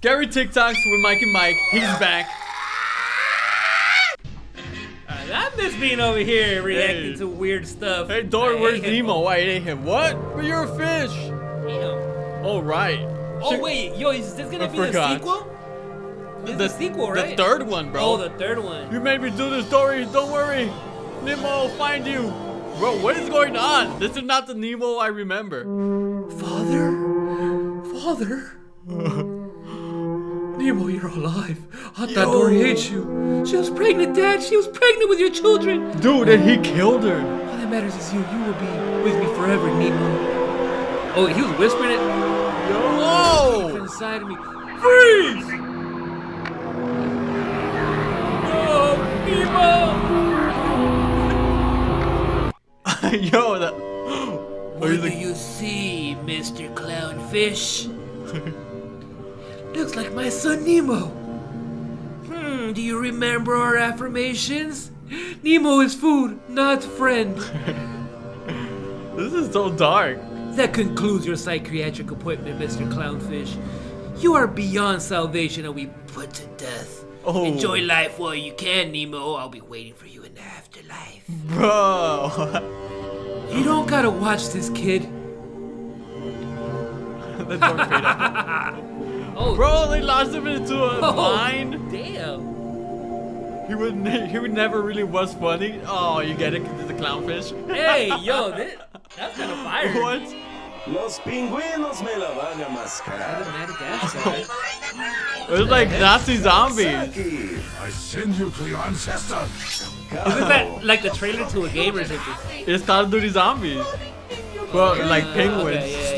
Scary TikToks with Mike and Mike. He's back. Uh, I miss being over here reacting Hey. to weird stuff. Hey, Dory, I where's hate him. Nemo? I ate him. What? But you're a fish. Damn. Oh, right. Oh wait, yo, is this gonna I be forgot. the sequel? This the is the sequel, right? The third one, bro. Oh, the third one. You made me do this, Dory. Don't worry. Nemo will find you. Bro, what is going on? This is not the Nemo I remember. Father, father. Nemo, you're alive. I thought Yo. Dory ate you. She was pregnant, Dad. She was pregnant with your children. Dude, and he killed her. All that matters is you. You will be with me forever, Nemo. Oh, he was whispering it Yo! inside of me. Freeze! No, Nemo! Yo, that. What do you see, Mr. Clownfish? Looks like my son Nemo. Hmm, do you remember our affirmations? Nemo is food, not friend. this is so dark. That concludes your psychiatric appointment, Mr. Clownfish. You are beyond salvation and we put to death. Oh. Enjoy life while you can, Nemo. I'll be waiting for you in the afterlife. Bro. You don't gotta watch this, kid. the torpedo. Oh, Bro, they lost him into a Oh. mine. damn. He would, ne- he would never really was funny. Oh, you get it? 'Cause it's a clownfish. Hey, yo, this, that's kind of fire. What? Los pingüinos me la van a mascar. Madagascar. Oh it's like Nazi zombies. Aquí. I send you to your ancestor. This is like, like the trailer to a game or something. It's Call of Duty zombies. Well, like penguins. Okay, yeah,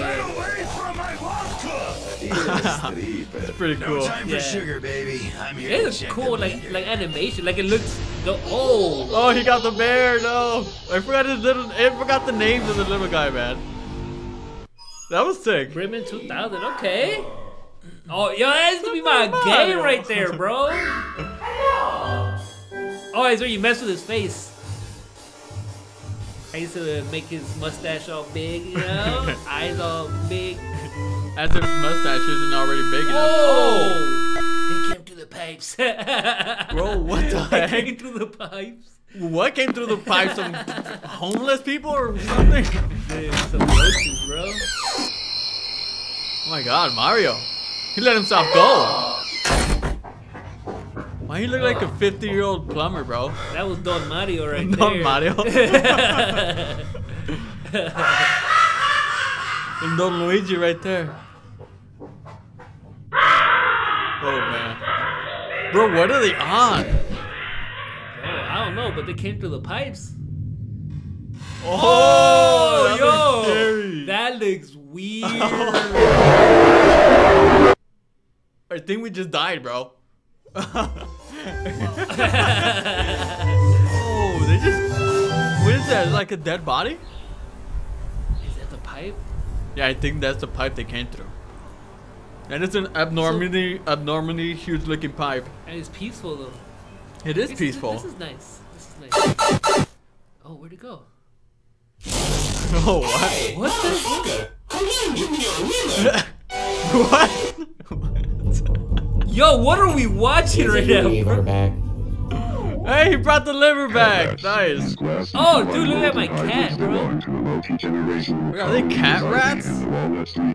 Stripper. Pretty No cool. time Yeah. for sugar, baby. I'm here It's to cool, like meter. like animation. Like it looks. The, oh, Oh, he got the bear. No, I forgot his little. I forgot the names of the little guy, man. That was sick. Brimman 2000. Okay. Oh, yo, that used to be my Super game right there, bro. Oh, it's where you mess with his face. I used to make his mustache all big, you know, eyes all big. As if mustache isn't already big enough. Oh! They came through the pipes. Bro, what the They heck? came through the pipes. What came through the pipes? Some homeless people or something? Dude, some roaches, bro. Oh my God, Mario! He let himself go. Why you look like a 50-year-old plumber, bro? That was Don Mario right Don there. Mario. And Don Luigi right there. Oh man. Bro, what are they on? Oh, I don't know, but they came through the pipes. Oh, oh that yo, scary. that looks weird. I think we just died, bro. oh, they just. What is that? Like a dead body? Is that the pipe? Yeah, I think that's the pipe they came through. And it's an abnormally, abnormally huge looking pipe. And it's peaceful though. It is This peaceful. This is nice. This is nice. Oh, where'd it go? oh, what? What the? what? Yo, what are we watching right now? bro? Hey, he brought the liver back. Nice. Oh, dude, look at my cat, bro. Are they cat rats?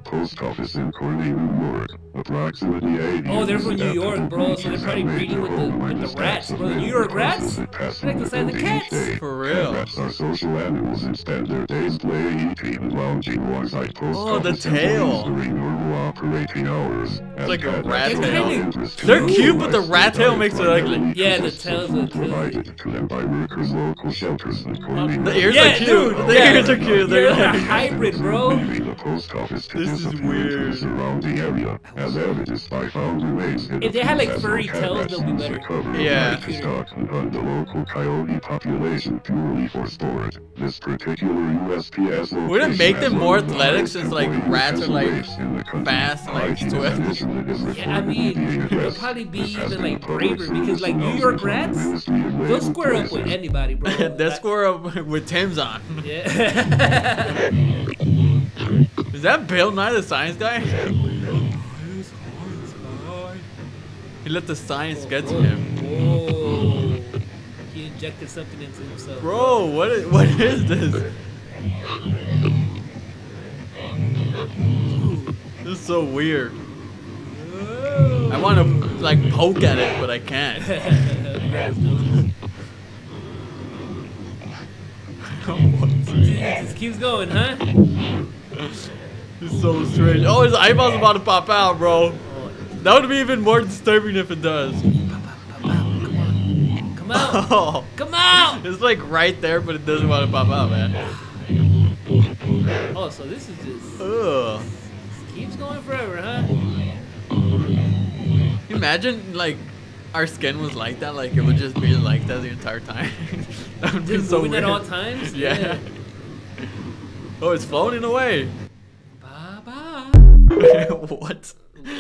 Post office in Corning, New York. Approximately 80 Oh, they're from New York, bro. So they're probably breeding with the with the rats, bro. The New York rats. They Like the size of cats. For real. Rats are social animals and spend their days playing, eating, and lounging alongside oh, post Oh, the tail. Employees during normal operating hours. As like a rat tail. are of They're cute, but the rat tail makes it into ugly. Yeah, the ecosystems tails look good. provided to them by workers, local shelters, and oh, Corning. The ears Yeah, are cute. dude. The yeah. ears are cute. You're They're a like, hybrid, bro. the post office to This is disappear into weird. the surrounding area, as evidenced by found remains If they had, like, furry tails, they'll be used to better. cover Yeah. large stock and hunt the local coyote population purely for sport. This particular USPS location Would it make them more athletic since, like, rats are, like, rates in the country. fast, like, Hiking swift? Yeah, I mean, being they'll probably be even like braver because like New York from the rats, they'll square up with anybody, bro. They'll square up with Tim's on. Yeah. Is that Bill Nye the Science Guy? He let the science get to oh, him. Whoa. He injected something into himself. Bro, what is, what is this? This is so weird. I want to like poke at it, but I can't. It keeps going, huh? It's so strange. Oh, his eyeball's about to pop out, bro. That would be even more disturbing if it does. come out. Oh, Come out. it's like right there, but it doesn't want to pop out, man. Oh, so this is just Ugh. Keeps going forever, huh? Imagine like our skin was like that, like it would just be like that the entire time. that would be Just so moving weird. at all times? Yeah. oh, it's floating away. Bye bye. what?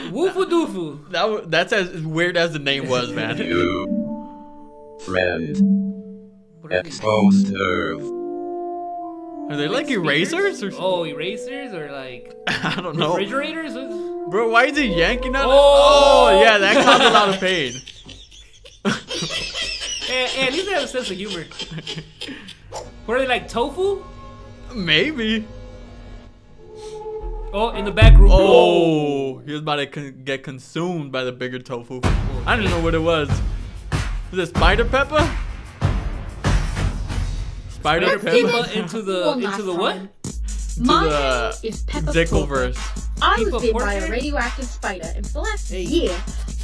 Woofoo doofoo. That w- that's as weird as the name was, man. Friend. What? Exposed Earth. Are they like Speakers? erasers or? Oh, something? Oh, erasers or like I don't know. refrigerators? Bro, why is he yanking on it? Oh! Oh, yeah, that caused a lot of pain. Hey, hey, at least they have a sense of humor. What are they like tofu? Maybe. Oh, in the back room. Oh, he was about to con- get consumed by the bigger tofu. I didn't know what it was. Is it spider pepper? Spider Spider pepper? pepper into the One into last the what? time. My the is Peppa Porter. I was bit by a radioactive spider, and for the last Hey. year,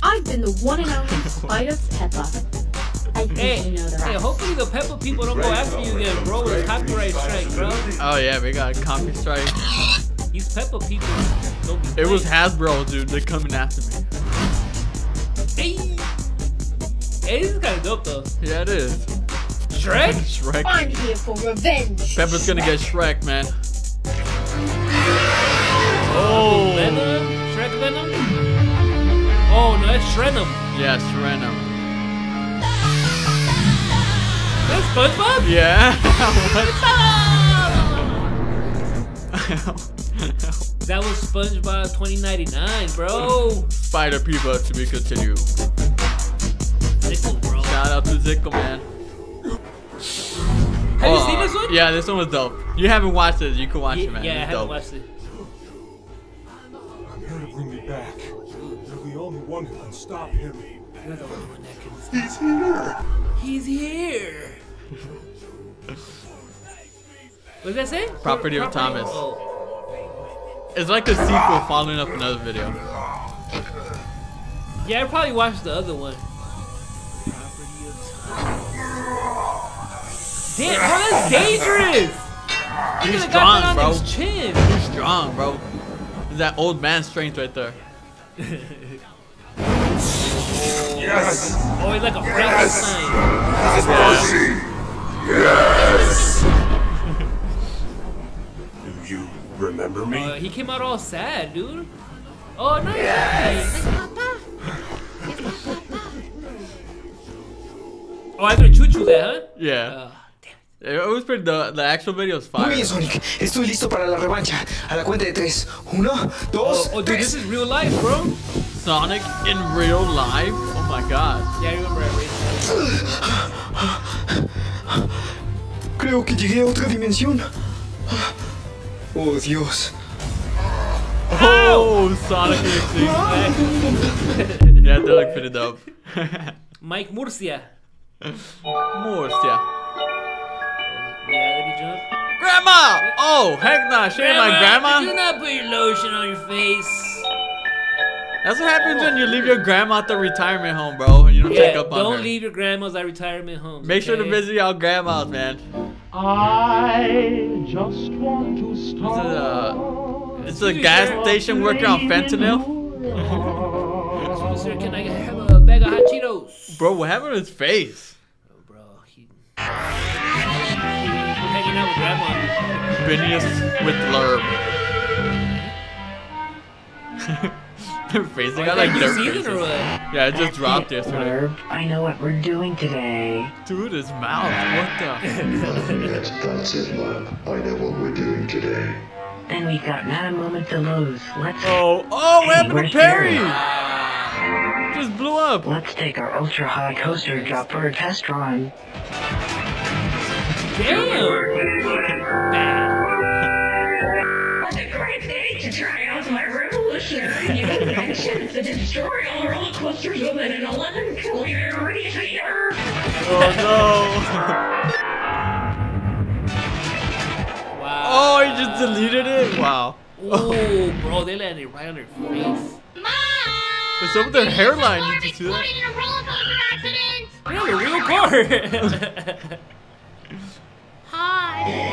I've been the one and only Spider Peppa. I Hey, you know the hey, rest. hopefully the Peppa people don't go after you again, bro, with a copyright strike, bro. Oh yeah, we got a copy strike. These Peppa people don't be It was. Hasbro, dude. They're coming after me. Hey, hey, this is kind of dope though. Yeah, it is. Shrek? Shrek. I'm here for revenge. Pepper's gonna get Shrek, man. Oh. Venom? Shrek Venom? Oh no, that's Shrenem. Yeah, Shrenem. That's SpongeBob? Yeah. That was SpongeBob 2099, bro. Spider people to be continued. Sickle, bro. Shout out to Zickle, man. Have you Oh, seen this one? Yeah, this one was dope. You haven't watched it, you can watch Ye- it, man. Yeah, I it's haven't dope. watched it. I'm here to bring me back. You're the only one who can stop him. You're the only one that can stop. He's here. What did that say? Property of Thomas. Oh. It's like a sequel following up another video. Yeah, I probably watched the other one. Damn, bro, that's dangerous! He's Could've got strong, on bro. chin. He's strong, bro. There's that old man strength right there. Yes! Oh, he's like a Frankenstein. Yes. yes. Do you remember me? Uh, he came out all sad, dude. Oh, nice. Oh, I could choo choo that, huh? Yeah. Uh, It was pretty, the, the actual video was fire. Muy bien, Sonic. Estoy listo para la revancha. A la cuenta de tres. Uno, dos, oh, oh, dude, this is real life, bro. Sonic in real life? Oh my god. Yeah, I remember I raced Creo que llegué a otra dimensión. Oh, Dios. Oh, Sonic that. yeah, they look pretty dope. Mike Murcia. Murcia. Reality. Grandma! Oh, heck nah, she ain't my Do grandma. not put your lotion on your face. That's what happens when you leave your oh. grandma at the retirement home, bro, and you don't check up on don't her. leave your grandmas at retirement homes. Make sure to visit y'all grandmas, man. I just want to This is a, it's a gas station working on fentanyl. Sir, can I have a bag of hot Cheetos? Bro, what happened to his face? Phineas with Lurb. Her face, they got like New dirt season faces. or what? Yeah, it just dropped yesterday. Blurb, I know what we're doing today. Dude, his mouth, what the? That's, that's it, love. I know what we're doing today. Then we've got not a moment to lose. Let's Oh, oh, what Hey, happened to Perry? Perry? Just blew blew up. Let's take our ultra high coaster drop for a test run. Damn. Day try out my revolutionary new invention to destroy all roller coasters within an 11 kilometer radius of the Earth. Oh no. Wow. Oh, he just deleted it? Wow. Oh, bro, they landed right on their face. Mom! But some of their hairline, did you see that? in a roller coaster accident. Yeah, the real car. Hi.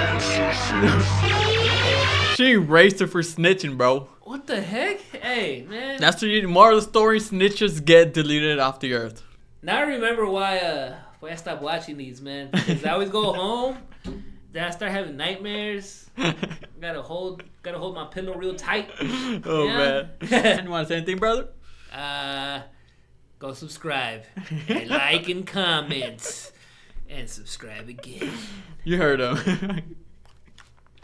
She erased her for snitching, bro. what the heck? Hey, man. That's the moral of the story. Snitches get deleted off the earth. Now I remember why uh why I stopped watching these, man. Because I always go home, then I start having nightmares. Gotta hold gotta hold my pillow real tight. Oh Yeah. man. you want to say anything, brother? Uh go subscribe. And like and comment. And subscribe again. You heard him.